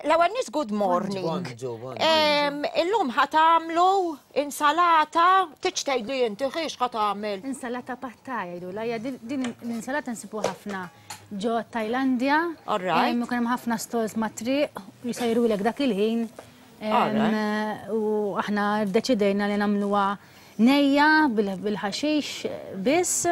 L-ewwel nis good morning. Illum ħat għamlu insalata, tiġ tgħidli inti ħiex ħat għamel. Insalata pattaja jdu, lajja din l-insalata nsibu ħafna ġo Tajlandja. Orraj. Mkun hemm ħafna stols ma' triq u jsajrulek dak il-ħin U aħna ddeċidejna li nagħmluha nejja bil-ħaxix biss,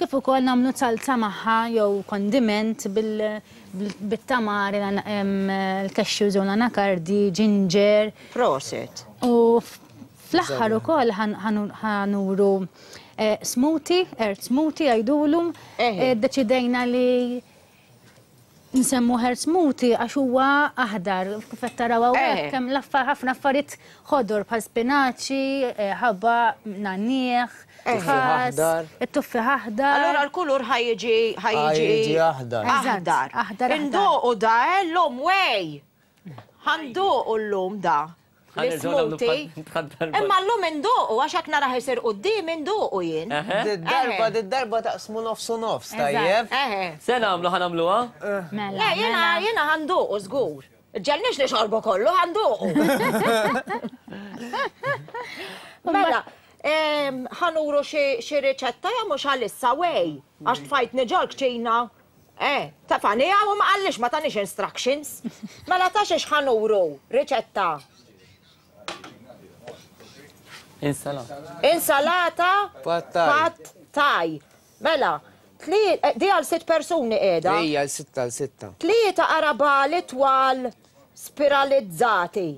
kif ukoll nagħmlu zalza magħha jew kondiment bit-tamar, il-cashews jew l-anakardi, ġinġer. Proset! U fl-aħħar ukoll ħa nuru smoothie, earth smoothie jgħidulu. Ddeċidejna li Nsemmu ħerz muti għax huwa aħdar, kif qed taraw hawnhekk eh. hemm l-affar ħafna affarijiet ħodor bħal spinaċi, eh, ħabba nannieh, eh. ħas, it-tuffi aħdar. Allura l-kulur ħajġi ħajġi aħdar. Aħdar. Indoqu da l-lum wej. Ħa ndoqu llum da. Imma llum indoqu għax hekk narah isir quddiemi ndoqu jien. Did-darba did-darba taqsmu nofs u nofs, tajjeb? Se nagħmlu ħa nagħmluha? Le jiena jiena ħa ndoqu żgur. Ġġegħlniex nixorbu kollu ħa ndoqu. Mela, ħa nuru xi riċetta jew mhux għalissa wegħi għax tfajtni ġol-kċina. Eh, tefani hawn u ma qallix, ma tanix instructions. Mela ta xiex ħa nuru, riċetta. Insalata. Insalata. Pat taj. Pat taj. Mela, eh, di għal sitt persuni qiegħda. Ija għal sitta għal sitta. Tlieta arabali twal spiralizzati.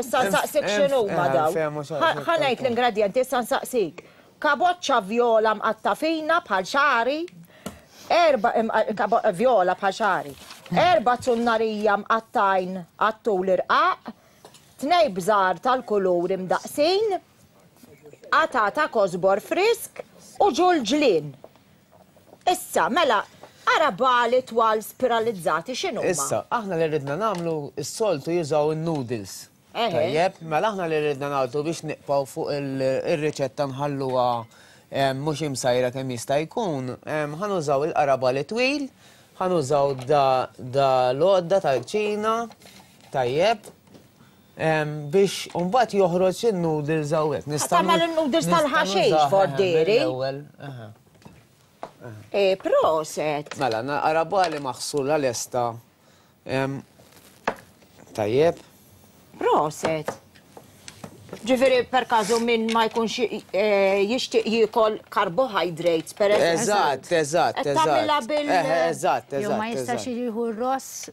Issa nsaqsik x'inhuma dawn. Ħa ngħid l-ingredjenti issa nsaqsik. Kaboċċa vjola mqatta' fina bħal xagħri, erba' vjola bħal xagħri, erba' zunnarija mqattgħin għat-tul irqaq, tnejn bżar tal-kulur imdaqqsin, qatgħa ta' kosbor frisk u ġulġlien. Issa, mela, ara bali twal spiralizzati x'inhuma. Issa, aħna li ridna nagħmlu, is-soltu jużaw in-noodles. Tajjeb, mela aħna li ridna nagħtu biex nibqgħu fuq ir-riċetta nħalluha mhux imsajra kemm jista' jkun, ħa nużaw il-qara bali twil, ħa nużaw da l-għodda tal-kċina, tajjeb, Biex mbagħad joħroġ in-noodles hawnhekk. Nista' tagħmel in-noodles tal-ħaxix borderi. Eh, proset. Mela, arabali maħsula lesta. Tajjeb. Proset. Ġifiri, per kazu minn ma jkunx eh, jishtiq jikol carbohydrates, per eżatt. Eżatt, eżatt, eżatt. Tamila bil. Eżatt, eżatt. Ma jistax jieħu r-ross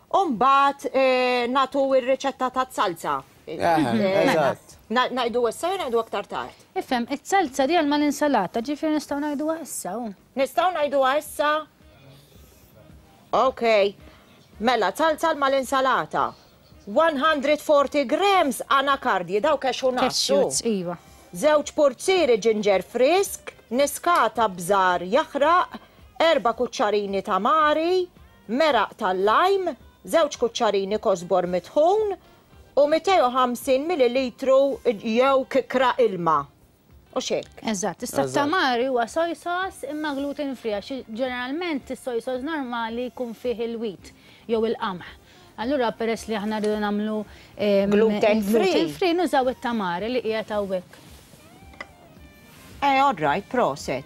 U mbagħad nagħtu r-riċetta taz-zalza. Eżatt. Ngħidu issa jew ngħidu aktar tard? Ifhem, iz-zalza dejjem mal-insalata, ġifieri nistgħu ngħiduha issa, hu. Nistgħu ngħiduha issa? Okej. Mela, zalza mal-insalata. 140 grams anakardji, daw cashew nuts, hu. Cashew nuts, iva. Żewġ purzieri ġinġer frisk, niskata b'żgħar jaħraq, erba' kuċċarini tamari, meraq tal-lime, żewġ kuċċarini kosbor mitħun u 250 millilitru jew kikra ilma. Hux hekk? Eżatt, issa t-tamar huwa soy sauce imma gluten free għax ġeneralment is-soy sauce normali jkun fih il-wheat jew il-qamħ. Allura peress li aħna rridu nagħmlu gluten free nużaw it-tamar li qiegħed hawnhekk. Eh, all right, proset.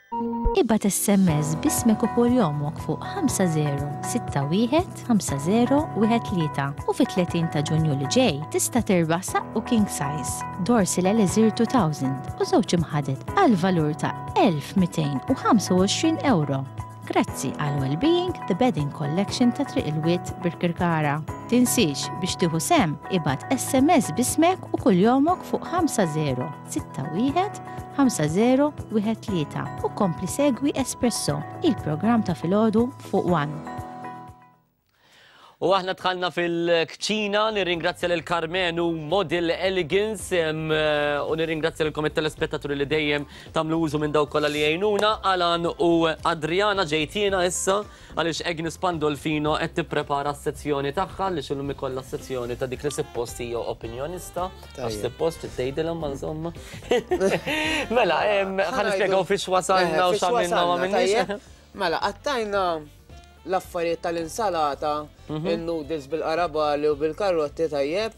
Ibgħat SMS b'ismek u kuljomok fuq 50615013 u fit-30 ta' Ġunju li ġej tista' terba' saqqu king size, dorsi l-Elezir 2000 u żewġ imħadet għal valur ta' 1225 euro. Grazzi għal Wellbeing The Bedding Collection ta' Triq il-Wied Birkirkara. Tinsiex biex tieħu sem ibad SMS bismek u kuljomok fuq 50 615013 u kompli segwi Espresso, il-programm ta' filgħodu fuq One. U aħna tħanna fil-kċina, nirringrazzja l Karmenu Model Elegance eh, u nirringrazzja l-kom telespettaturi li dejjem tamlu użu minn daw kolla li jgħinuna, Alan u Adriana ġejtina issa. Għaliex Agnes Pandolfino qed tipprepara s-sezzjoni tagħha għaliex illum ikollha s-sezzjoni ta' dik li sippost hija opinjonista għax sippost trid tgħidilha ma insomma. Mela, ħa nispjegaw fiex wasalna u x'għamilna ma minnix. Mela, qattajna l-affarijiet tal-insalata, in-noodles bil-qarabali u bil-karotti tajjeb.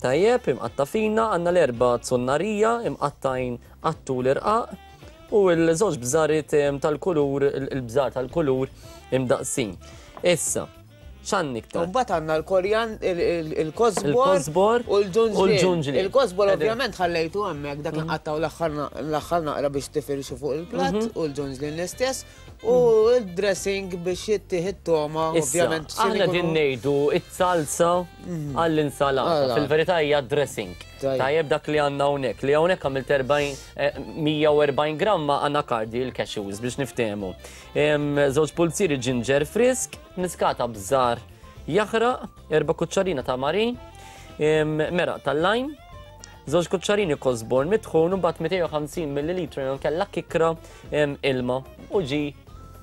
Tajjeb, imqatta' fina, għandna l-erba' zunnarija mqattgħin għat-tul irqaq u l-żewġ bżarit tal-kulur, il-bżar tal-kulur imdaqqsin. Issa, x'għandni iktar? Mbagħad għandna l-korjan, il-kosbor u l-ġunġli. Il-kosbor ovvjament ħallejtu hemmhekk dak inqattgħu l-aħħar naqra biex tifirxu fuq il-platt u l-ġunġli l-istess. U il-dressing biex jittih it-toma, ovvjament. Aħna din nejdu it-salsa mhm. għall-insalata. Fil-verità hija dressing. Tajjeb dak li għanna unek. Li unek għamil 140 eh, gramma għanna kardi il-cashews biex niftemu. Zoċ pulziri ġinġer frisk, miskata bżar jahra, erba kuċċarina ta' marin, mera tal-lajm, Żewġ kuċċarini kosbor mitħun u mbagħad 250 millilitru jew kella kikra ilma u ġi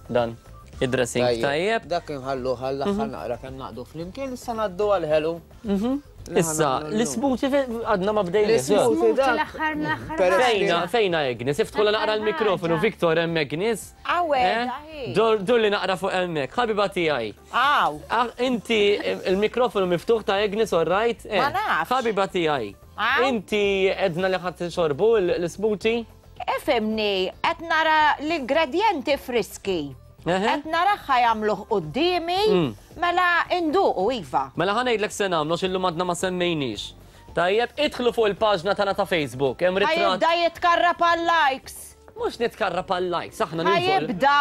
dan id-dressing tajjeb. Dak inħallu ħall mhm. aħħar naqra kemm naqdu flimkien issa ngħaddu għal ħelu. Mhm. Issa, l-ismuti għadna ma bdejn. L-ismuti l-axħar l-axħar. Fejna, fejna Agnes, iftħola naqra l-mikrofonu, Viktor hemm Agnes. Għawek, eh? Dur li naqra fuq hemmhekk, ħabiba tiegħi. Aw! Aħ, inti il-mikrofonu miftuħ ta' Agnes all right? Eh, Ma nafx. Ħabiba tiegħi. Aw. Inti edna li ħadd xorbu l-isbuti? Ifimni, qed nara l-ingredjenti friski. Eħe. Qed naraħħa jagħmluh quddiemi, Mm. mela induqu iva. Mela ħanejdlek se nagħmlu x'illum għadna ma semmejniex. Tajjeb, idħlu fuq il-paġna tagħna ta' Facebook, hemm Ħa ritratt. jibda jitkarra pal-likes. Mhux nitkarra pal likes aħna nivvol. Ħajibda.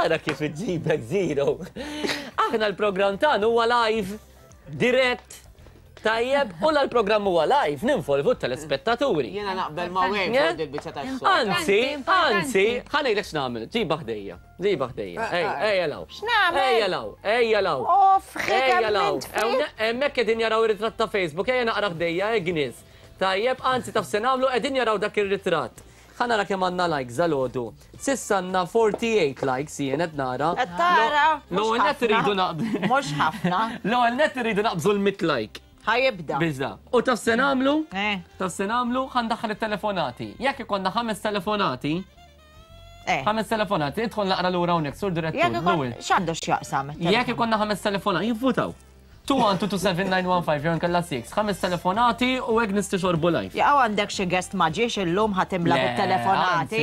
Ara kif iġibek zero. Aħna l-programm tagħna huwa live, dirett, tajjeb, u l programm huwa live, ninvolvu telespettaturi. Jena naqbel ma' wejn fuq il-biċċa ta' Anzi, anzi, ħanejlek x'nagħmel, ġiba ħdejja, ġiba ħdejja. Ej, ej, law. X'nagħmel? Ej, law, ej, law. Off, ej, law. Hemmhekk qegħdin jaraw ir-ritratt ta' Facebook, ej naqra ħdejja, ej gniż. Tajjeb, anzi taf se nagħmlu qegħdin jaraw dak ir-ritratt. Ħa nara kemm għandna likes dalodu. S'issa għandna 48 likes jien qed nara. Qed tara? L-ewwel nett irridu naqbżu. Mhux ħafna. L-ewwel nett irridu naqbżu l-mitt like. Ħa jibda. Biża. U taf se nagħmlu? Eh. Taf se nagħmlu? Ħa ndaħħal it-telefonati. Jekk ikollna ħames telefonati, Eh. Ħames telefonat, idħol naqra lura hawnhekk, sur direttur, Louis. X'għandu x'jaqsam? Jekk ikonna ħames telefonat, jivvutaw. 2127915 jew nkella 6, ħames telefonati u hekk nistixorbu lajf. Jaqgħu għandek xi guest ma ġiex illum ħatimla bit-telefonati.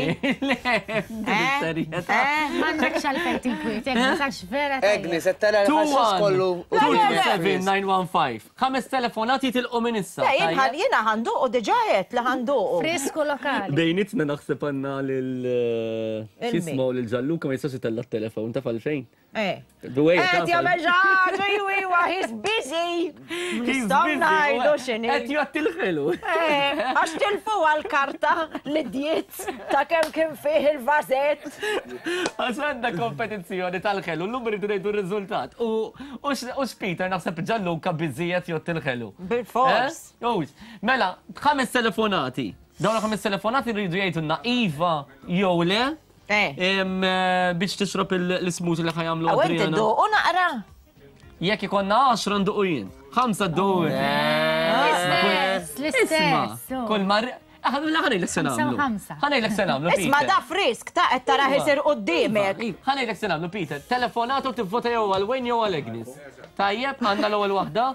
Għandek xalfejn tinkwiet, hekk ma vera. Egni, se tara kollu. 2127915. Ħames telefonat jitilqu minn issa. Le, jien ħa, jiena ħa nduqu, diġà għedt li ħa nduqu. Frisk u lokali. Bejnietna naħseb għandna lil, x'jismu, lil Ġanluca ma jistax itella' t-telefon, taf għalfejn? Eh. The way, taf. Qed jagħmel xi ħaġa, iwa, iwa, he's busy. Nistgħu ngħidu x'inhi. Qed jgħotti l-ħelu. Eh, għax tilfuha l-karta li ddiet ta' kemm kien fih il-vażett. Għax għandna kompetizzjoni tal-ħelu, llum irridu ngħidu r-riżultat. U, U x'Peter naħseb Ġanluka biżżejjed jotti l-ħelu. Bil-fors. Eh? Mela, ħames telefonati. Dawn ħames telefonati rridu jgħidulna iva jew le. Eh. eh biex tixrob l-ismuti li ħajamlu għadri. Għawet id u naqra. Jekk ikonna 10 nduqu jien. Ħamsa d-duq. Eh. L-istess, l-istess. Kull marri. Ħa ngħidlek se nagħmlu. Ħa ngħidlek se nagħmlu. Isma' da frisk ta' qed tarah isir quddiemek. Ħa ngħidlek se nagħmlu Peter, telefonat u tivvota jew għal Wayne jew għal Agnes. Tajjeb, għandna l-ewwel waħda.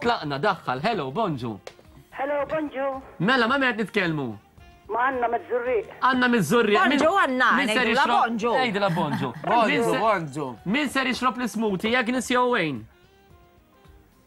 Tlaqna, daħħal, hello, bonġu. Hello, bonġu. Mela, ma' min qed nitkellmu? Ma' Anna miż-Żurrieq. Anna miż-Żurrieq. Bonġu Anna, ngħidilha bonġu. Ngħidilha bonġu. Bonġu, bonġu. Min ser jixrob l-ismuti, Agnes jew Wayne?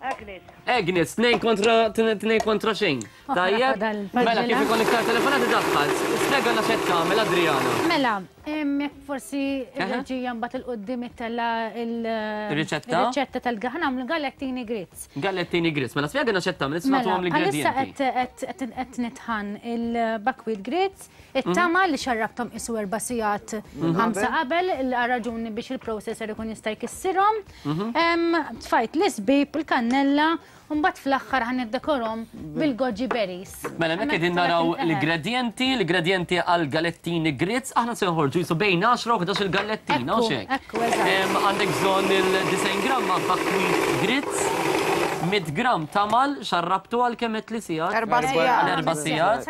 Agnes. Agnes, tnejn kontra tnejn kontra xejn. Tajjeb. Mela kif ikun iktar telefonati daħħal. Spjegana x'qed tagħmel Adriana. Mela, jekk forsi il-reġija mbagħad il-qudiem ittella il-riċetta riċetta tal-gaħ nagħmlu gallettini grits. Gallettini grits, mela spjegana x'qed tagħmel, isma' tagħmel ingredienti. Issa qed nitħan il-buckwheat grits It-tama li xarrabthom qisu erba' sigħat ħamsa qabel ilqa' raġuni biex il-processor ikun jista' jkissirhom. Tfajt l-iżbib, il-kannella, u mbagħad fl-aħħar ħa niddekorhom bil-goji berries. Mela hemmhekk qegħdin naraw l-igredjenti, l-igredjenti għal galettini grits. Aħna se joħorġu qisu bejn għaxra u ħdax-il gallettina, hux hekk? Ekku, ekku, eżatt. Għandek bżonn il-90 gramm ta' buckwheat grits, mitt gramm ta' mal xarrabtu għal kemm għedt li sigħat? Erba' sigħat. Għal erba' sigħat.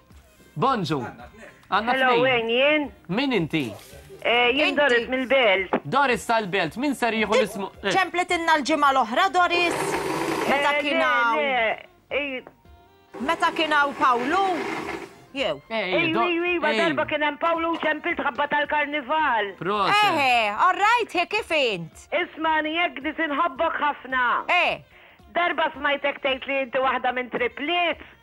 Bonġu. Għanna Hello, tnejn. Wayne, jien. Min inti? Eh, jien Inti. Doris mill-Belt. Doris tal-belt, min ser jieħu l-ismu? Eh, Ċemplitinna l-ġimgħa l-oħra Doris. Meta Eh, kien le, hawn. le, ej, Meta kien hawn Pawlu? Jew. eh, Ej, Do- ej, ej, ma ej, darba kien hemm Pawlu ċempil tħabba tal-karnival. Proset. Eħe, all right, he kif int? Ismani, jekk disinħobbok ħafna. Eh, Darba smajtek tgħid li inti waħda minn tripliet.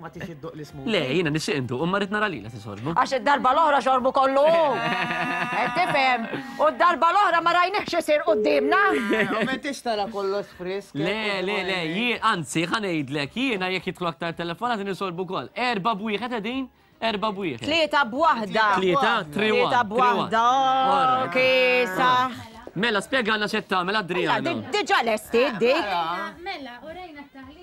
Ma tix idduq l-ismu. Le, jina nixtieq indu, u marrit nara lila tisorbu. Għax id-darba l-oħra xorbu kollu. Qed tifhem. U d-darba l-oħra ma rajniex isir qudiemna. Ma mentix tara kollox frisk. Le, le, le, jien, anzi, ħa ngħidlek, jiena jekk jidħlu aktar telefonati nisorbu wkoll. Erba' b'wieħed qegħdin, erba' b'wieħed. Tlieta b'waħda. Tlieta, tri Tlieta b'waħda. Kisa. Mela, spjegalna x'qed tagħmel Adriano. Diġà lesti dik. Mela, mela, u rejna t-taħlita.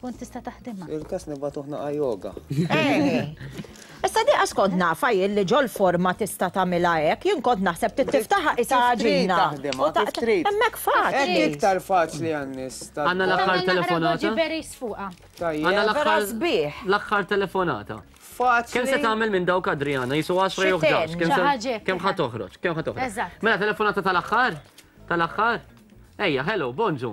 Kont tista' taħdimha. Fil-każ nibagħtuh naqa' yoga. Issa di għax kont nafa jien li ġol-forma tista' tagħmilha hekk, jien kont naħseb trid tiftaħha qisha għaġina. Kif trid taħdimha, kif trid. Hemmhekk faċli. Hekk iktar faċli għan-nies tal-. Għandna l-aħħar telefonata. Għandna naqra Goji Berys fuqha. Tajjeb. Vera sbieħ. L-aħħar telefonata. Faċli. Kemm se tagħmel minn dawk Adriana, jisu 10 jew 11? Xi ħaġa hekk. Kemm ħa toħroġ, kemm ħa toħroġ. Eżatt. Mela telefonata tal-aħħar? Tal-aħħar? Ejja, hello, bonġu.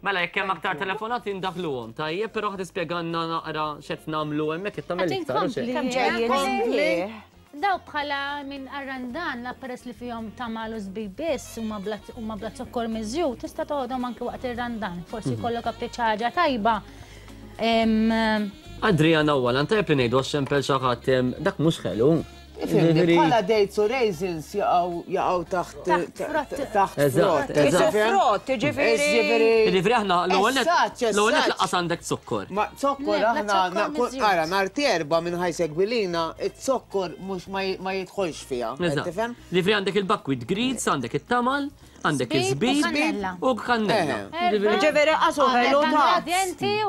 Mela jekk hemm aktar telefonati ndaħluhom, tajjeb, però ħad ispjeganna naqra x'qed nagħmlu hemmhekk qed tagħmel iktar u xejn. Kemm ġejjin Daw bħala minn arrandan la peress li fihom tamalu żbib biss huma bla zokkor miżju, tista' toħodhom anke waqt ir-randan, forsi mhm. jkollok appiċċ ħaġa tajba. Adriana Wallan, tajb li ngħidu għax xempel xi ħadd dak mhux ħelu. Ġifieri bħala dates u raisins jaqgħu taħt taħt frott. Taħt frott, ġifieri. Ġifieri aħna l-ewwel l-ewwel laqqas għandek zokkor. Ma zokkor aħna naqkun ara nhar terba minn ħaj segwilina, zokkor mhux ma jidħolx fiha. Tifhem? Ġifieri għandek il-buckwheat greens, għandek it-tamal, għandek iż-żbib u kannella. Ġifieri qasu ħelu ta'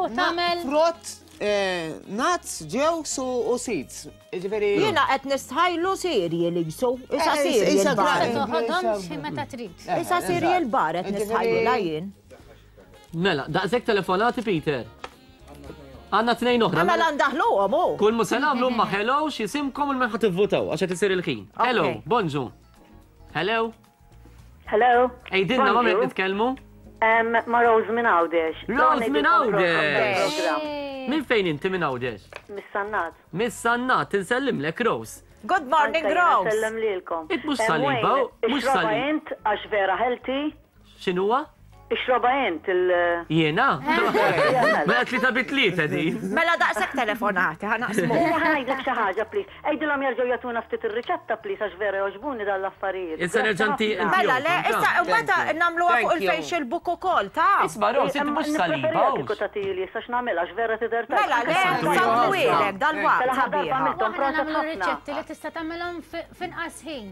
u tagħmel. Frott, nuts, ġews u seeds. Jiġifieri. Jiena qed nistħajlu sirji li jsu, isa sirji l-bar. Isa sirji l-bar qed nistħajlu la jien. Mela, daqshekk telefonati Peter. Għanna tnejn oħra. Mela ndaħlu għamu. Oh. Kull mu se nagħmlu ma hello x'isimkom il-meħħa tivvutaw għax qed isir il-ħin. Hello, bonġu. Hello. Hello. Ejdinna ma qed nitkellmu? Ma Rose minn Għawdex. Rose minn Għawdex. Minn fejn inti minn Għawdex? Mis-Sannat. Mis-Sannat, insellimlek Rose. Good morning, Rose. Insellem lilkom. It mhux saliba, mhux saliba. Int għax vera healthy. X'inhuwa? Ixrobha int il. Jiena? Mela tlieta bi tlieta din. Mela daqshekk telefonati, ħa naqsmuha. Lili ħa ngħidlek xi ħaġa please. Għidilhom jerġgħu jagħtuna ftit ir-riċetta please għax vera jogħġbuni dawn l-affarijiet. Issa nerġa' nti. Mela le, issa imbagħad nagħmluha fuq il-facial book ukoll ta. Isma' Rose inti mhux saliba. Nippreferiha kieku tagħtili li issa x'nagħmel għax vera tidher tajba. Mela le, nsawwilek dalwaqt. Mela ħa darba għamilthom proset ħafna. Waħda mill-riċetti li tista' tagħmilhom f'inqas ħin.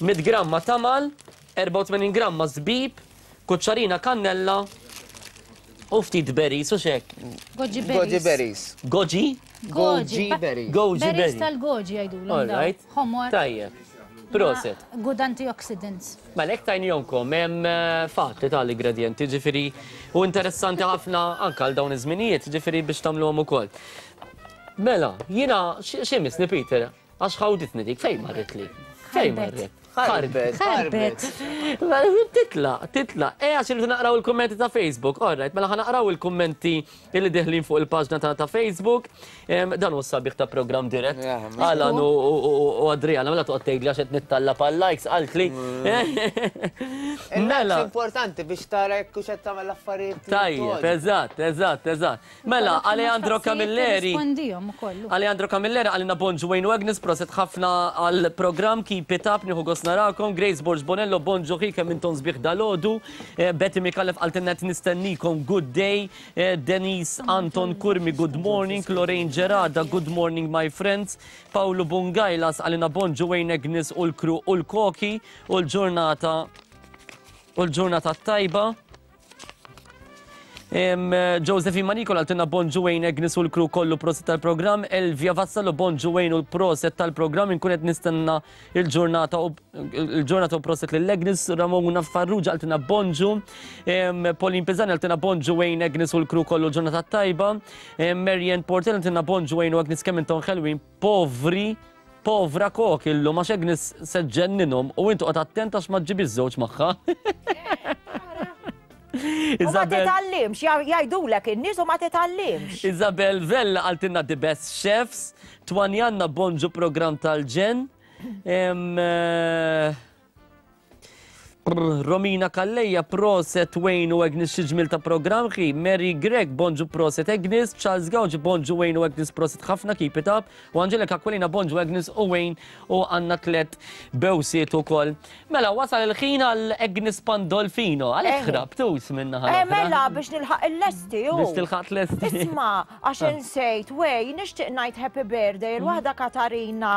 Mitt gramma tamal, 84 gramma żbib, kuċċarina kannella u ftit berries hux hekk? Goji berries. Goji berries. Goji? Goji berries. Goji berries. Berries tal-goji jgħidulhom. All right. Homor. Tajjeb. Proset. Good antioxidants. Mela hekk tajnihomkom hemm eh, fatt li tal-ingredjenti, ġifieri u interessanti ħafna anke għal dawn iż-żminijiet, ġifieri biex tagħmluhom ukoll. Mela, jiena xi misni Peter? Għax ħawditni dik, fejn marret li? Fejn marret? Ħarbet. Ħarbet. Mela, titla, titla. E għax irridu naqraw il-kummenti ta' Facebook. Orrajt, mela ħanaqraw il-kummenti li diħlin fuq il-paġna ta' ta' Facebook. Dan u sabiħ ta' program dirett. Għalan u Adriana, mela toqgħod tgħidli għax qed nittalla pal likes għalt li. Mela. Importanti biex tara jekk hux qed tagħmel affarijiet. Tajjeb, eżatt, eżatt, eżatt. Mela, Alejandro Camilleri. Alejandro Camilleri għalina Bonġu Wayne Wagnis, proset ħafna għal-program Keep It Up, nieħu gos narakom, Grace Borġ Bonello, Bonġu ħi kemm intom sbieħ dalodu, eh, Betty Mikallef għaltinnet nistennikom Good Day, eh, Denise Anton Kurmi Good Morning, Lorraine Gerada Good Morning My Friends, Paolo Bungajlas għalina Bonġu Wayne Agnes u l-kru u l-koki u l-ġurnata u l-ġurnata tajba. Josephine Manikol għaltina bonġu għajn Agnes u l-kru kollu proset tal-program, Elvia Vassallo bonġu għajn u l-proset tal-program, inkunet nistenna il-ġurnata u proset l-Agnes, Ramona Farruġa għaltina bonġu, Pauline Pizani għaltina bonġu għajn Agnes u l-kru kollu ġurnata tajba, Marian Portel għaltina bonġu għajn u Agnes kemm intom Povri, povra kok illum għax Agnes se ġġenninhom u intu qed attent għax ma ġġibix żewġ magħha. U ma titgħallimx, ja- jgħidulek in-nies u ma titgħallimx. Isabel Vella għaltinna the best chefs, twanjanna bonġu program tal-ġen. Em, eh, Romina Calleja proset Wayne u Agnes xiġmil ta' program xi, Mary Greg bonġu proset Agnes, Charles Gauge bonġu Wayne u Agnes proset ħafna keep it up, u Angelika Aquilina bonġu Agnes u Wayne u għanna tlet bewsiet u koll. Mela wasal il-ħin għal Agnes Pandolfino, għal eh. ħrab tuż minna ħal. Eh, mela biex nilħaq il-lesti u. Biex nilħaq l-lesti. Isma, għax ah. insejt, Wayne, nishtiq najt happy birthday, il-wahda mm. Katarina.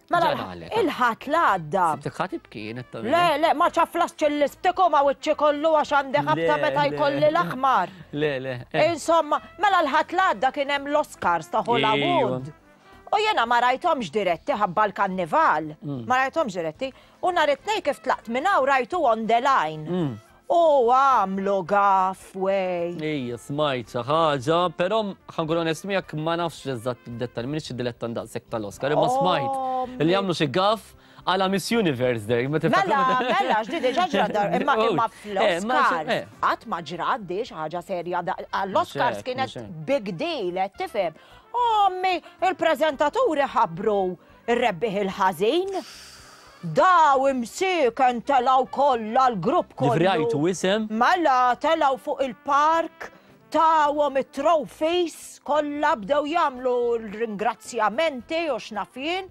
Mela il-ħadd l għadda. Sibtek ħadd ibki jien qed Le, le, ma ċaflas ċillis btiku ma wiċċi kollu għax għandi ħabta meta jkolli l-aħmar. Le, le. Eh. Insomma, mela l-ħadd l għadda kien hemm l-Oscars ta' Hollywood. U jena ma rajtomx diretti ħabba l-kannival. Mm. Ma rajtomx diretti. U nhar it-tnejn kif tlaqt minn hawn rajtu on the line. Mm. U għamlu gaff way. Ejja, smajt xi ħaġa, però ħa nkun onest miegħek ma nafx eżatt id-dettal, m'iniex id-dilettant daqshekk tal-Oscar, imma smajt Oh, li jagħmlu xi gaff għala Miss Universe Day. ma tifhem- Mela, mela, x'di diġà ġrat dar- imma Oh, imma eh, ma- fl-Oscars eh. qatt ma ġrat di xi ħaġa serja da- għall-Oscars Mhux hekk, kienet mhux hekk. big deal qed tifhem. Ommi, il-preżentaturi ħabbru Ir-rebbieħ il-ħażin? Daw imsieken telgħu kollha l-grupp kollu. Ġifri għajtu isem? Mela telgħu fuq il-park tawhom it-trophies kollha bdew jagħmlu l-ringrazzjamenti u x'nafjien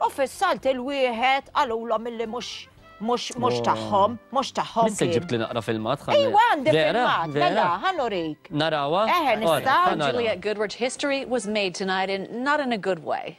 u fis-salt il-wieħed qalulhom illi mhux mhux mhux oh. tagħhom, mhux tagħhom. Issa ġibt li naqra filmat ħalli. Ejwa għandi filmat, mela ħanurik. Narawa. Eħe nista'. Doing it good word history was made tonight and not in a good way.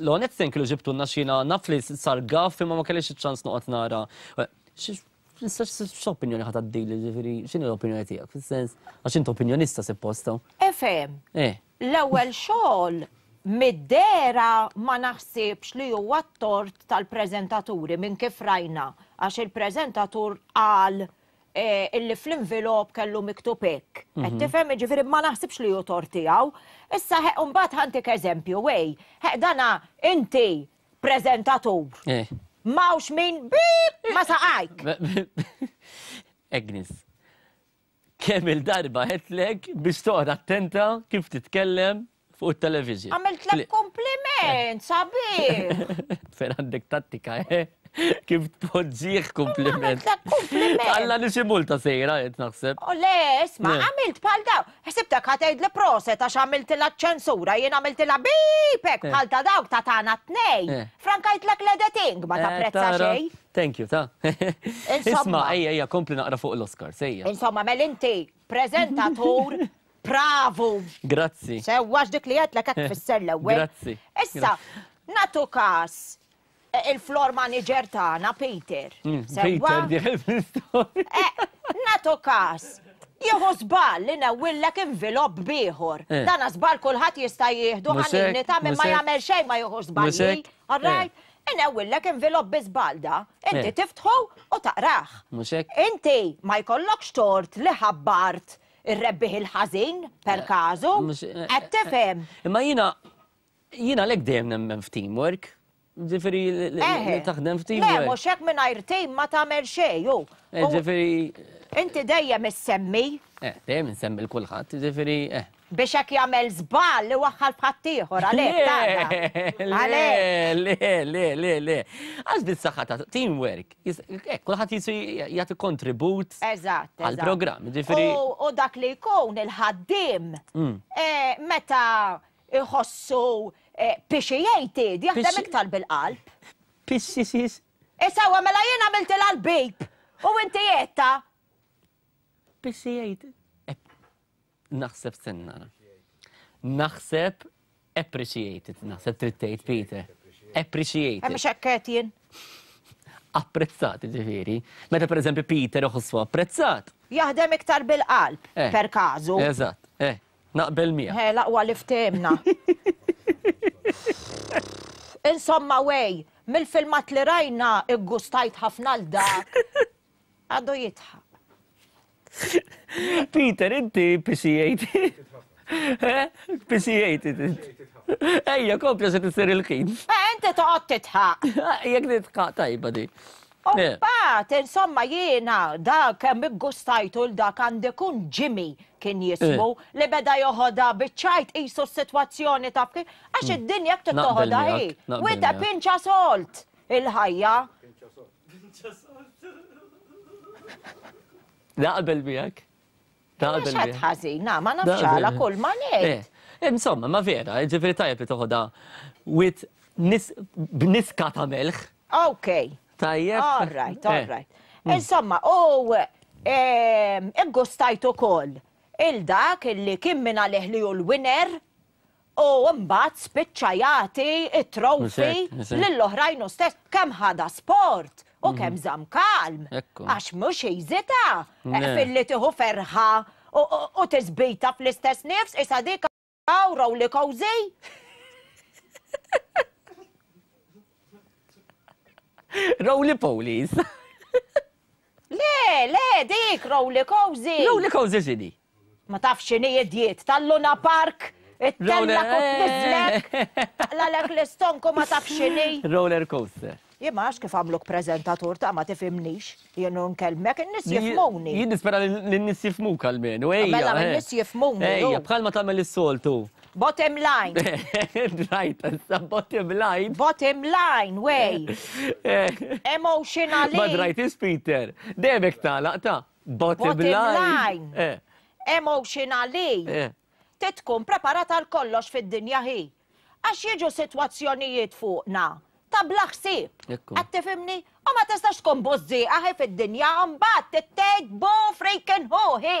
L-ewwel nett thank you li ġibtulna x'jiena naf li sar gaff imma ma kellix iċ-ċans noqgħod nara. Issa x'opinjoni ħa tgħaddili, ġifieri x'inhi l-opinjoni tiegħek? Fis-sens għax int opinjonista suppost hawn. Efhem, l-ewwel xogħol mid-dehra ma naħsibx li huwa t-tort tal-preżentaturi minn kif rajna għax il-preżentatur qal illi fl-envelop kellu miktub hekk. Qed tifhem, jiġifieri ma naħsibx li hu tort tiegħu. Issa heq imbagħad ħantik eżempju, ej, heq dana inti preżentatur. M'hawnx min biip! Ma saqajk! Agnes, kemm-il darba għedtlek biex toqgħod attenta kif titkellem Fuq it-television. Għamiltlek kompliment, sabiħ! Fejn għandek tattika, eh? Kif tpoġġih kompliment. Għamiltlek kompliment. Għalla nixi multa sejra, qed naħseb. U le, isma, għamilt bħal daw. Ħsibtek ħatejd li proset għax għamiltilha ċensura, jien għamiltilha bipek bħal ta' dawk ta' tagħna t-tnej. Frankajtlek l-editing ma ta' prezza xejn. Thank you, ta'. Isma, ejja, ejja, kompli naqra fuq l-Oscar, sejja. Insomma, mel inti, prezentatur, Bravu! Grazzi. Sewwa għax dik li għedtlek hekk tfisser l-ewwel. Grazzi. Issa, nagħtu każ eh, il-floor manager tagħna Peter. Mm, sewwa? Peter diħel fl-istorja. Eh, nagħtu każ Jieħu żball li newwillek invilop bieħor. Eh. Dan żball kulħadd jista' jieħdu ħaninni ta' minn ma jagħmel xejn ma jieħu żball. All right? inewillek envelop bizbalda, inti eh. tiftħu u taqraħ. Inti ma jkollokx tort li ħabbart Ir-rebbieħ il-ħażin, per każu. Qed tifhem? Imma jiena jiena lek dejjem nemmen f'teamwork. Ġifiri, li taħdem f'tim. Le, mux hekk mingħajr tim ma tagħmel xejn, u. Eh, ġifiri. Inti dejjem issemmi. Eh, dejjem insemmi l-kulħadd, ġifiri, eh. Biex hekk jagħmel żball li waħħal bħattieħor għalek. Le, le, le, le, le. Għax bis-saħħa ta' teamwork. Hekk, kulħadd jisi jagħti kontribut Eżatt, għal eżatt. programm. Ġifieri U, u dak li jkun il-ħaddiem Mm. eh, meta iħossu eh, pixiejated jaħdem Pixi- iktar bil-qalb. pixxixix Isawa mela jien għamiltilha l-bib u inti jetta. pixxijated. Naħseb stenna nara. Naħseb appreciated, naħseb trid tgħid Peter. Appreciated. Mhux hekk qed jien. Apprezzat ġifieri. Meta pereżempju Peter iħossu apprezzat. Jaħdem iktar bil-qalb, eh. per każu. Eżatt, eh. Naqbel miegħek. Eh, laqwa li ftehimna. Insomma, wej, mill-filmat li rajna iggustajt ħafna l dak Għadu jidħaq. Peter, inti PCAT. PCAT. Ejja, kompja se tisir il-ħin. Eh, inti toqgħod titħaq. Jekk nitħaq tajba di. Umbat, eh. insomma jiena dak kemm iggustajtu l dak għandi kun Jimmy kien jismu eh. li beda joħodha biċċajt qisu s-sitwazzjoni ta' fki għax hmm. id-dinja ktu toħodha hi. Wita pinċa solt il-ħajja. Naqbel miegħek. Naqbel miegħek. Xed ħażin, na, ma nafx għala kull ma ngħid. Eh, insomma, ma vera, ġifieri tajjeb li toħodha wit b'niska ta' melħ. Ok. Tajjeb. All right, all eh. right. Mm. Insomma, u ehm, iggustajt ukoll il-dak illi kien minn għalih li hu l-winner u mbagħad spiċċa jagħti t-trophy lill-oħrajn hu stess, kemm ħadha sport u kemm żamm kalm. Għax mhux easyta filli tieħu ferħa u tiżbita fl-istess nifs isa dik hawn rowli kowżi. Rowli poli issa. Le, le, dik Rowlikozi! Rowlikozi x'inhi? Ma tafx x'inhi idjiet, tal-Luna Park, ittellgħek u tniżżlek, taqlalek l-istonku ma tafx x'inhi. Roller coaster. Jien ma nafx kif għamluk preżentatur ta' ma tifhimnix, jien u nkellmek, in-nies jifhmuni. Jien nispera li n-nies jifhmuk almenu, ejja. Mela n-nies jifhmuni. Ejja, bħalma tagħmel is-soltu. Bottom line. Right, issa bottom line. Bottom line, way. Emotionally. Ma drajtis Peter, debek ta' laqta. Bottom line. Emotionally. Titkun preparat għal kollox fid-dinja hi. Għax jiġu sitwazzjonijiet fuqna ta' bla ħsieb. Qed tifhimni? U ma tistax tkun bużżieqa hi fid-dinja u mbagħad tittejk bo freaking hu hi.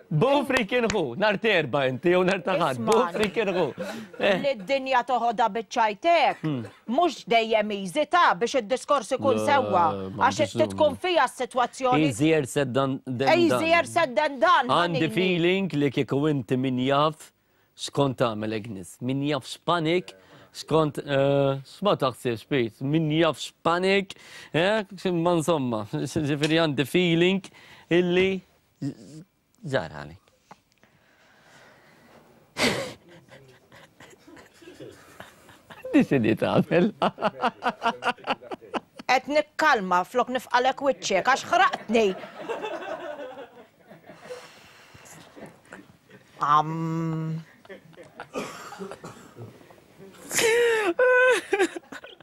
Boo freakin hu, nhar t'Erbgħa inti jew nhar ta' Ħadd, boo freakin hu. Li d-dinja toħodha biċ-ċajtek, mhux dejjem easy ta' biex id-diskors ikun sewwa, għax inti tkun fiha s-sitwazzjoni. Easier said than done. Easier said than done, ħanini. Għandi feeling li kieku inti min jaf x'kont tagħmel Agnes, min jaf x'panic skont, x'ma taħsibx Pete, min jaf x'panic, imma insomma, ġifieri għandi feeling illi Żgħar għalik. Disidi tagħmel. Qed nikkalma flok nifqalek wiċċek għax ħraqtni. Am.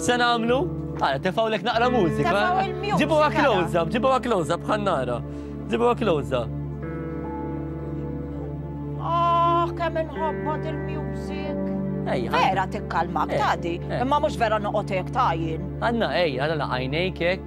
Se nagħmlu? Għara, tefaw lek naqra mużika. Tefaw il-mużika. Ġibu għak close up, ġibu għak close up, ħannara. Ġibu għak close up. Oh, kemm inħobbot il-mużik. Ej, vera tikkalmak, tadi. Imma mhux vera noqgħod hekk tajjin. Għanna, ej, għanna għajnejk hekk.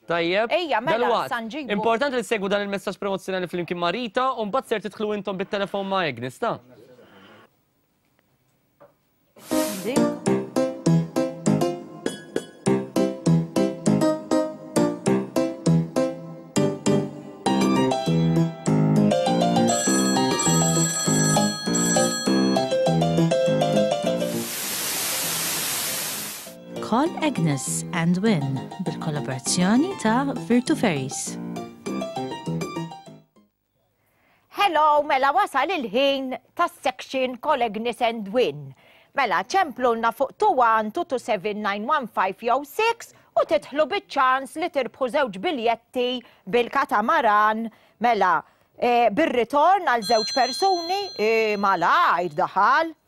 Tajjeb. Ejja, mela, Dalwaqt, sa nġibu. Importanti li ssegwu dan il-messaġġ promozzjonali flimkien ma' Rita u mbagħad ser tidħlu intom bit-telefon ma' Agnes, ta? Call Agnes and Win bil-kollaborazzjoni ta' Virtu Ferries. Hello, mela wasal il-ħin ta' section Call Agnes and Win. Mela, ċemplulna fuq 2127915 jew 6 u titħlu biċ-ċans li tirbħu żewġ biljetti bil-katamaran mela eh, bir-ritorn għal żewġ persuni eh, malajr daħal.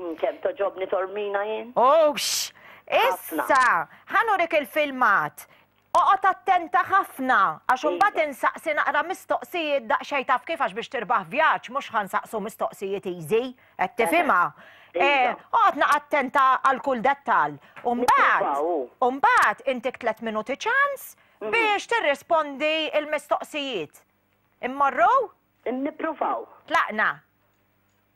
Mmm kemm togħġobni Tormina jien. Ouch! Issa! Ħa nurik il-filmat. Oqgħod attenta ħafna għax imbagħad insaqsi naqra mistoqsijiet daqsxejn taf kif għax biex tirbaħ vjaġġ mhux ħa nsaqsu mistoqsijiet easy. Qed tifhimha? Oqgħod naqa' attenta għal kull dettall. U mbagħad, u mbagħad intik tliet minuti ċans biex tirrispondi l-mistoqsijiet. Immorru? Nippruvaw. Tlaqna.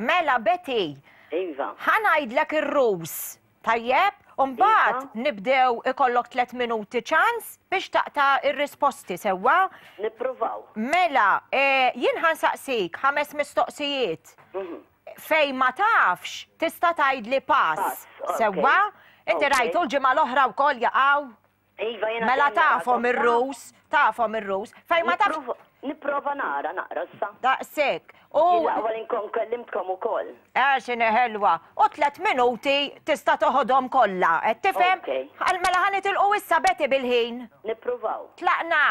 Mela, Betty. Iva. Ħa ngħidlek ir-rules. Tajjeb? U mbagħad iva. nibdew ikollok tliet minuti ċans biex taqta' ir-risposti sewwa. Nippruvaw. Mela, e, jien ħan saqsik ħames mistoqsijiet. Mhm. Fej ma tafx, tista' tgħidli pass. Sewwa? Inti rajtu l-ġimgħa l-oħra wkoll jaqgħu Iva, jena. Mela tafhom ir-rus, tafhom ir-rus. Fejn ma taf. Niprofa nara, naqra sa. Daqsek. U. L-aqwa li nkun kellimtkom ukoll. Eh, xini ħelwa. U tlet minuti tista' toħodhom kollha. Qed tifhem? Għal mela ħa nitilqu issa Betty bil-ħin. Nippruvaw. Tlaqna.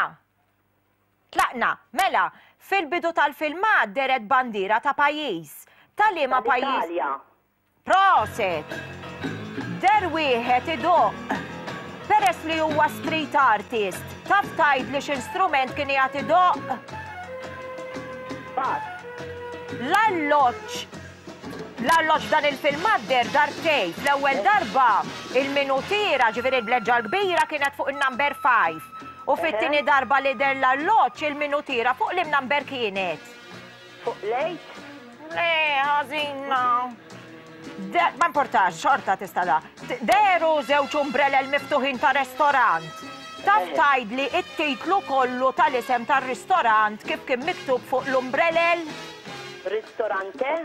Tlaqna. Mela, fil-bidu tal-filmat deret bandiera ta' pajjiż. Ta' liema pajjiż. Tal-Italja. Proset! Der wieħed idoqq! Peress li huwa street artist, taf tgħidli x'instrument kien qiegħed idoqq? Bass. L-alloġġ. L-alloġġ dan il-filmat der darbtejn. Fl-ewwel darba il-minutiera, ġifieri l-bleġġa l-kbira kienet fuq in-number 5. U fit-tieni darba li der l-alloġġ il-minutiera fuq liema number kienet? Fuq lejt? Le, ħażina. Ma importax, xorta tista' da. Deru żewġ umbrelel miftuħin ta' restorant. Taf eh. tajd li it-titlu kollu tal-isem tar-ristorant kif kien miktub fuq l-umbrelel? Ristorante?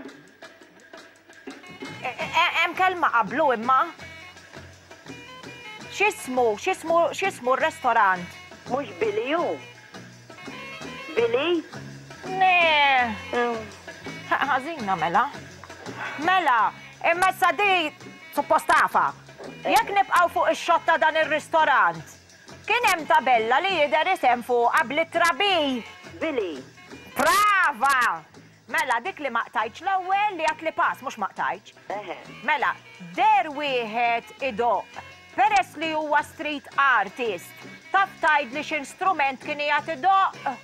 Hemm kelma qablu imma? X'ismu, x'ismu, x'ismu r-restorant? Mhux Billy hu? Billy? Ne. Ħażina mela. Mela, imma sa di suppost tafa. Jekk nibqgħu fuq ix-xott ta' dan ir-ristorant, kien hemm tabella li jidher isem fuqha bl-ittra B. Billy. Prava! Mela, dik li ma qtajtx l-ewwel li għad li pass, mhux ma qtajtx. Eħe. Mela, deher wieħed idoqq, peress li huwa street artist, taf tgħidli x'in strument kien qiegħed idoqq?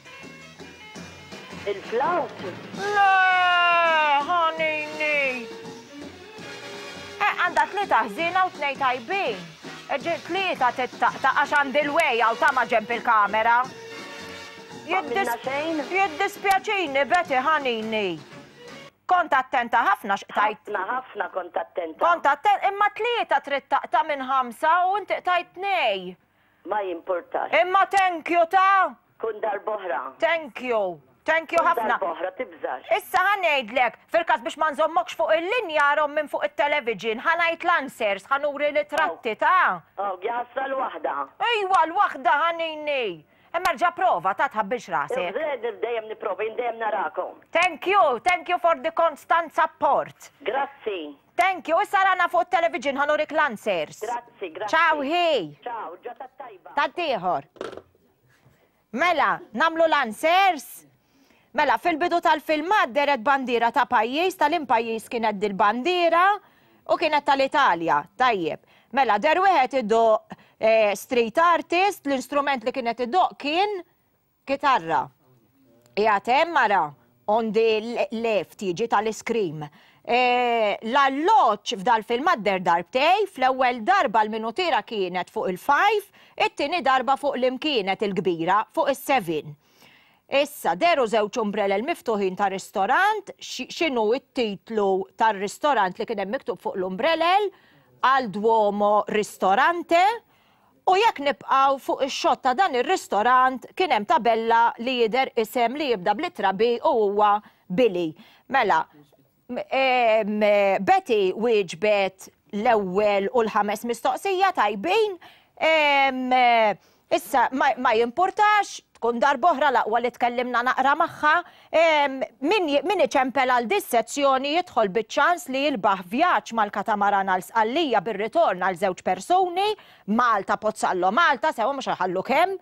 Il-flawt? Le, ħanini! Eh, għandha tlieta ħżiena u tnejn tajbin. Eġi, tlieta tittaqta għax għandi l-weja u tama ġemp il-kamera. M'għamilna xejn. Jiddispjaċini, Betty ħanini. Kont attenta ħafna x'qtajt. Ħafna, ħafna kont attenta. Kont attenta, imma tlieta trid taqta' minn ħamsa u inti qtajt tnej. Ma jimpurtax. Imma thank you ta'. Kun darb'oħra. Thank you. Thank you ħafna. Kun darb'oħra, tibżax. Issa ħa ngħidlek, fil-każ biex ma nżommokx fuq il-linja arahom minn fuq it-television, ħa ngħid l-answers, ħa nuri ritratti ta'. Hawn, jaħasra l-waħda. Ejwa, l-waħda ħanini. Imma erġa' prova, ta' tħabbilx rasek. Iżże nif dejjem nipprova, jien dejjem narakom. Thank you, thank you for the constant support. Grazzi. Thank you, issa rana fuq it-television ħa nurik l-answers. Grazzi, grazzi. Ciao hi. Ciao, ġodda t-tajba. Tant ieħor. Mela, nagħmlu l-answers? Mela, fil-bidu tal-filmat deret bandiera ta' pajjiż, ta' liem pajjiż kienet dil-bandiera u kienet tal-Italja. Tajjeb. Mela, deher wieħed idoqq street artist, l-instrument li kien qed idoqq kien kitarra. Qiegħed hemm ara, on the left, jiġi tal-iskrim. L-alloġġ f'dal-filmat deher darbtejn, fl-ewwel darba l-minutiera kienet fuq il-five, it-tieni darba fuq l-imkienet il-kbira, fuq is-seven. Issa, dehru żewġ umbrelel miftuħin ta' ristorant, x'inhu t-titlu tar-ristorant li kien hemm miktub fuq l-umbrelel, Al Duomo Ristorante, u jekk nibqgħu fuq ix-xott ta' dan ir-ristorant kien hemm tabella li jidher isem li jibda bl-ittra B u huwa Billy. Mela, Betty wieġbet l-ewwel u l-ħames mistoqsija tajbin. Issa ma jimpurtax, tkun darboħra laqwa li tkellimna naqra magħha. Min iċempel għal dis sezzjoni jidħol biċ-ċans li jilbaħ vjaġġ mal-katamaran għal Sqallija bir-ritorn għal żewġ persuni, Malta Pozzallo Malta, sewwa mhux ħajħalluk hemm,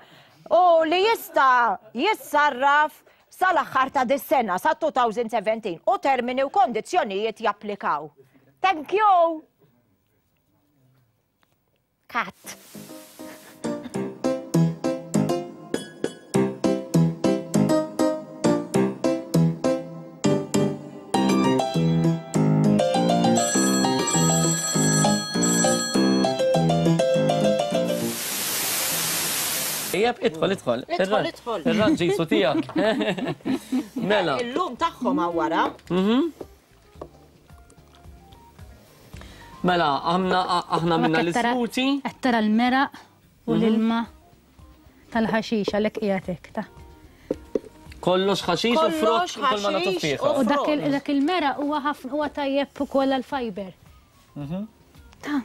u li jista' jissarraf sal-aħħar ta' dis-sena, sat-2017, u termini u kondizzjonijiet japplikaw. Thank you! Cut. Ejjeb, idħol, idħol. Idħol, idħol. Ir-ranġisu tiegħek. Mela. Il-lum tagħhom wara. Mhm. Mela, aħna minna l-ismuti. Qed tara l-meraq. u mhm. l-ilma tal-ħaxix għalhekk qiegħed hekk ta' Kollox ħaxix u frott kull ma nagħtu fih. U dak il-mera huwa ħafna huwa tajjeb ukoll għall-fiber. Mhm. Ta'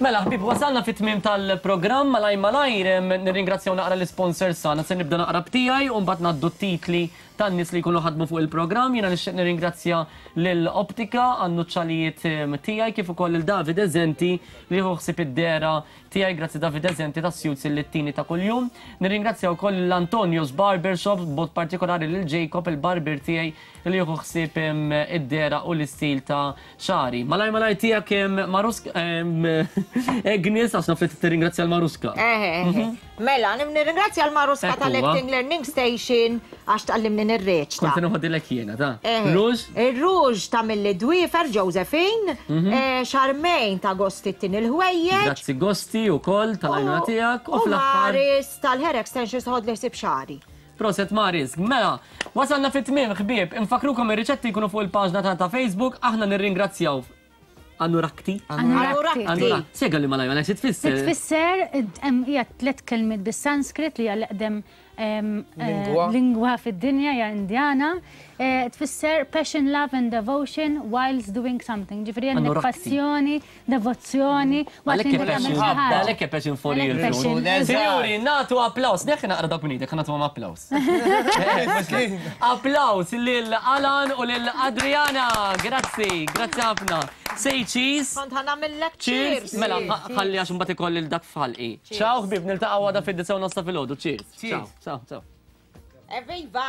Mela, ħbib, wasalna fit tmim tal-programm malaj malajr, nirringrazzjaw naqra l-sponsor sana, se nibda naqra btijaj, un bat naddu titli tan nis li kunu ħadmu fuq il-programm, jena nixtieq nirringrazzja l-Optika għannu ċalijiet tijaj kif ukoll il-David Ezenti li ħuħsib id-dera tiegħi, grazzi David Eżenti tas-Suits il-Littini ta' kuljum. Nirringrazzja wkoll lil Antonios Barber Shop, b'mod partikolari lil Jacob il-barbier tiegħi li jieħu ħsieb id-dehra u l-istil ta' xagħri. Malajr malajr tiegħek Maruska Agnes, ħafna ftit tirringrazzja l-Maruska. Eħe eħe. Mela, nirringrazzja l-Maruska tal-Acting Learning Station Għax tgħallimni nirreċta. Kont se noħodilek jiena, ta. Ruġ? Ir-ruġ tagħmilli dwiefer, Josephine. Charmaine ta' gosti ttini l-ħwejjeġ. Grazzi gosti wkoll tal-għajnuna tiegħek u fl-aħħar. U Maris tal-hair extensions toħodli ħsieb xagħri. Proset Maris. Mela, wasalna fit-tmiem ħbieb. Infakkrukom ir-riċetti jkunu fuq il-paġna tagħna ta' Facebook. Aħna nirringrazzjaw. Anurakti? Anurakti. Anurakti. Sega li malaj, malaj, xi tfisser? Tfisser, hija tliet kelmiet bis-Sanskrit li hija l-eqdem lingwa fid-dinja hija Indjana. Eh, tfisser passion, love and devotion whilst doing something. Ġifieri għandek passjoni, devozzjoni, waqt li tagħmel ħaġa. Għalhekk passion for you. Sinjuri, nagħtu applaws, neħħi naqra dak minn idek, nagħtu applaws. Applaws lil Alan u lil Adriana! Grazzi, grazzi ħafna. Say cheese. Kont ħa nagħmillek cheers. Mela, ħalli għax imbagħad ikolli lil dak f'ħalqi. Ciao ħbieb, niltaqgħu għada fid-disgħa u nofs ta' filgħodu. Cheers. Ciao, ciao, ciao. Evviva!